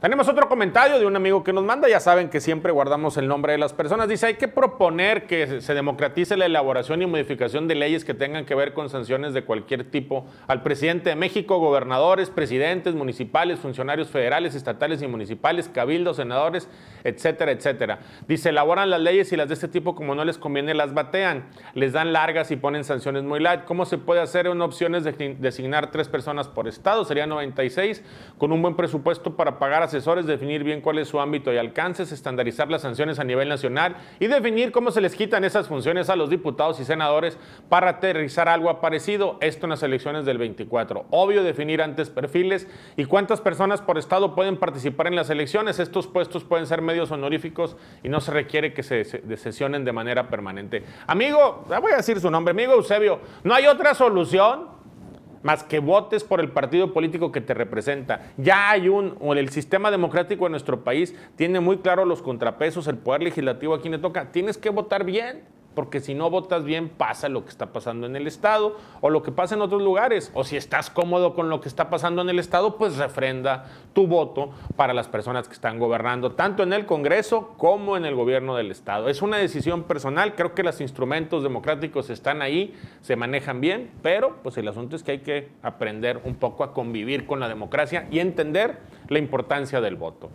Tenemos otro comentario de un amigo que nos manda, ya saben que siempre guardamos el nombre de las personas. Dice, hay que proponer que se democratice la elaboración y modificación de leyes que tengan que ver con sanciones de cualquier tipo al presidente de México, gobernadores, presidentes, municipales, funcionarios federales, estatales y municipales, cabildos, senadores, etcétera, etcétera. Dice, elaboran las leyes y las de este tipo como no les conviene las batean, les dan largas y ponen sanciones muy light. ¿Cómo se puede hacer? Una opción es designar tres personas por estado, sería 96, con un buen presupuesto para pagar a asesores, definir bien cuál es su ámbito y alcances, estandarizar las sanciones a nivel nacional y definir cómo se les quitan esas funciones a los diputados y senadores para aterrizar algo parecido, esto en las elecciones del 24. Obvio, definir antes perfiles y cuántas personas por estado pueden participar en las elecciones. Estos puestos pueden ser medios honoríficos y no se requiere que se sesionen de manera permanente. Amigo, voy a decir su nombre, amigo Eusebio, no hay otra solución más que votes por el partido político que te representa. Ya hay un, el sistema democrático de nuestro país tiene muy claro los contrapesos, el poder legislativo a quien le toca. Tienes que votar bien porque si no votas bien pasa lo que está pasando en el Estado o lo que pasa en otros lugares. O si estás cómodo con lo que está pasando en el Estado, pues refrenda tu voto para las personas que están gobernando, tanto en el Congreso como en el gobierno del Estado. Es una decisión personal, creo que los instrumentos democráticos están ahí, se manejan bien, pero pues el asunto es que hay que aprender un poco a convivir con la democracia y entender la importancia del voto.